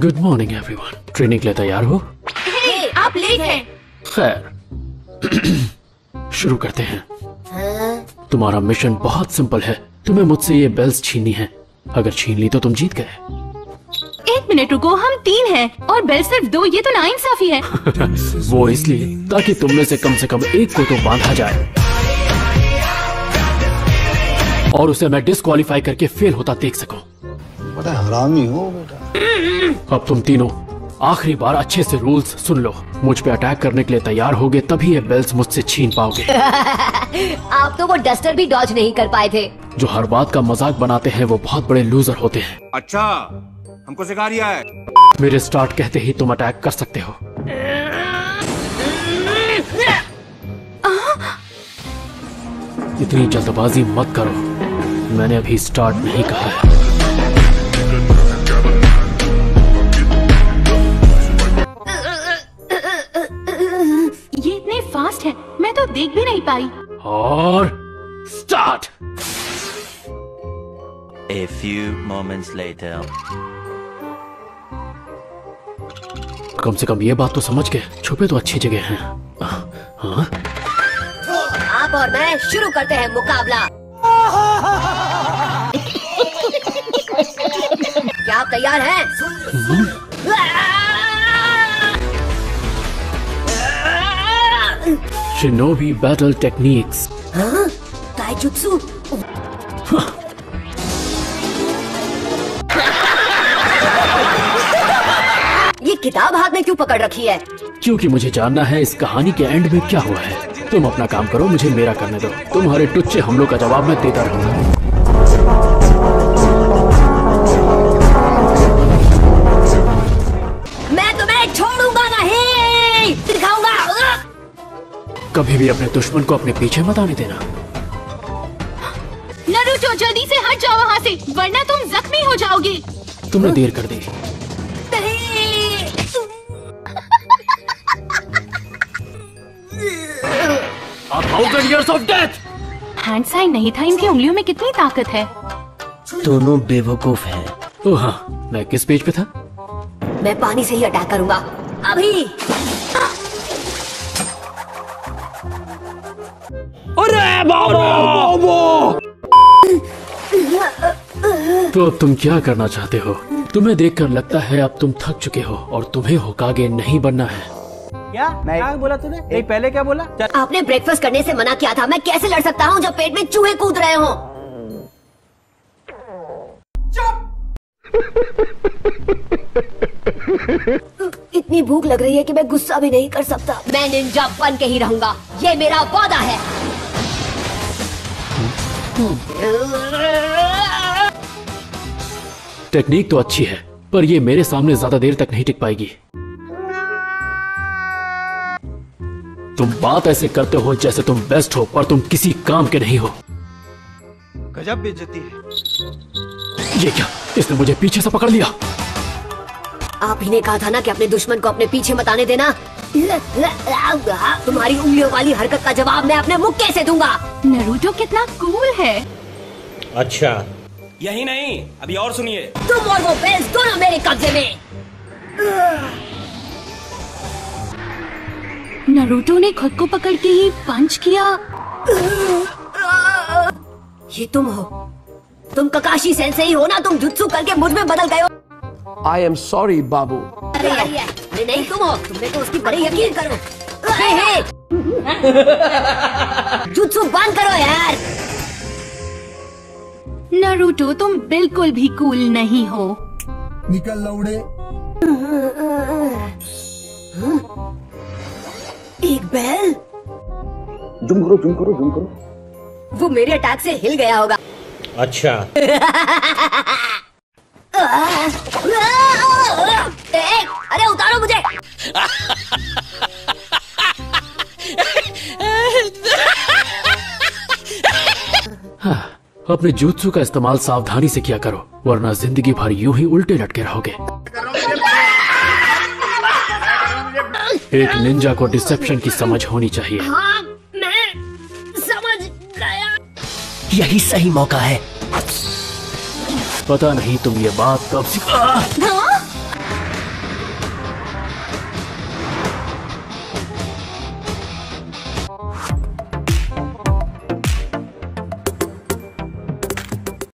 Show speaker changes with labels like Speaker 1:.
Speaker 1: Good morning everyone training के लिए तैयार हो?
Speaker 2: हे, आप लेट हैं।
Speaker 1: खैर शुरू करते हैं। तुम्हारा मिशन बहुत सिंपल है। तुम्हें मुझसे ये बेल्स छीननी है। अगर छीन ली तो तुम जीत गए।
Speaker 2: एक मिनट रुको हम तीन हैं और बेल सिर्फ़ दो ये तो नाइंसाफी है।
Speaker 1: वो इसलिए ताकि तुम में से कम से कम एक को तो बांधा जाए। और उसे मैं डिस्क्वालीफाई करके फेल होता देख सकूँ।
Speaker 3: बड़ा हरामी हो बेटा।
Speaker 1: अब तुम तीनों आखिरी बार अच्छे से रूल्स सुन लो। मुझ पे अटैक करने के लिए तैयार होगे तभी ये बेल्स मुझसे छीन पाओगे।
Speaker 4: आप तो वो डस्टर भी डॉज नहीं कर पाए थे।
Speaker 1: जो हर बात का मज़ाक बनाते हैं वो बहुत बड़े लूजर होते हैं।
Speaker 5: अच्छा हमको सिखा रिया है।
Speaker 1: मेरे स्टार्ट कहते ही तुम अटैक कर सकते हो। इतनी जल्दबाजी मत करो। मैंने अभी स्टार्ट नहीं कहा है।
Speaker 2: देख भी नहीं पाई।
Speaker 1: और start
Speaker 6: A few moments later.
Speaker 1: कम से कम ये बात तो समझ गए। छुपे तो अच्छी जगह हैं। हाँ
Speaker 4: आप और मैं शुरू करते हैं मुकाबला। क्या आप तैयार हैं?
Speaker 1: Shinobi techniques. Huh?
Speaker 4: Taijutsu? ये किताब हाथ में क्यों पकड़ रखी है
Speaker 1: क्योंकि मुझे जानना है इस कहानी के एंड में क्या हुआ है तुम अपना काम करो मुझे मेरा करने दो तुम्हारे टुच्चे हमलों का जवाब मैं देता रहूँगा कभी भी अपने दुश्मन को अपने पीछे मत आने देना।
Speaker 2: नरूटो जल्दी से हट जाओ वहाँ से वरना तुम जख्मी हो जाओगे।
Speaker 1: तुमने देर कर दी।
Speaker 2: हैंड साइन नहीं था इनकी उंगलियों में कितनी ताकत है?
Speaker 7: दोनों बेवकूफ़ हैं।
Speaker 1: ओ हाँ मैं किस पेज पे था?
Speaker 4: मैं पानी से ही अटैक करूँगा। अभी।
Speaker 1: तो अब तुम क्या करना चाहते हो? तुम्हें देखकर लगता है अब तुम थक चुके हो और तुम्हें होकागे नहीं बनना है।
Speaker 8: क्या? मैं क्या बोला तूने? नहीं पहले क्या बोला?
Speaker 4: आपने ब्रेकफास्ट करने से मना किया था मैं कैसे लड़ सकता हूँ जब पेट में चूहे कूद रहे हो? इतनी भूख लग रही है कि मैं गुस्सा भी नहीं कर सकता। मैं निंजा बन के ही रहूँगा। ये मेरा वादा है।
Speaker 1: टेक्निक तो अच्छी है पर ये मेरे सामने ज़्यादा देर तक नहीं टिक पाएगी। तुम बात ऐसे करते हो जैसे तुम बेस्ट हो पर तुम किसी काम के नहीं हो।
Speaker 5: गजब बेइज्जती है।
Speaker 1: ये क्या? इसने मुझे पीछे से पकड़ लिया।
Speaker 4: आप ही ने कहा था ना कि अपने दुश्मन को अपने पीछे मत आने देना। तुम्हारी उंगलियों वाली हरकत का जवाब मैं अपने मुँह कैसे दूँगा?
Speaker 2: नरूटो कितना कूल है।
Speaker 7: अच्छा।
Speaker 9: यही नहीं अभी और सुनिए।
Speaker 4: तुम और वो बेल्स दोनों मेरे कब्जे में।
Speaker 2: नरूटो ने खुद को पकड़ के ही पंच किया।
Speaker 4: ये तुम हो। तुम ककाशी सेंसे ही हो ना तुम जुत्सु करके मुझमें बदल गए हो।
Speaker 10: आई एम सॉरी बाबू
Speaker 4: अरे नहीं तुम हो तुमने तो उसकी बड़ी यकीन करो। जुत्सु बंद करो यार।
Speaker 2: नरूटो तुम बिल्कुल भी कूल नहीं हो।
Speaker 3: निकल लौड़े।
Speaker 4: एक बैल?
Speaker 3: जुम करो जुम करो जुम करो।
Speaker 4: वो मेरे अटैक से हिल गया होगा।
Speaker 7: अच्छा।
Speaker 4: ए, अरे उतारो मुझे।
Speaker 1: अपने जूत्सु का इस्तेमाल सावधानी से किया करो वरना ज़िंदगी भर यूँ ही उल्टे लटके रहोगे। एक निंजा को डिसेप्शन की समझ होनी चाहिए।
Speaker 4: हाँ मैं समझ गया।
Speaker 7: यही सही मौका है।
Speaker 1: पता नहीं तुम ये बात कब सीख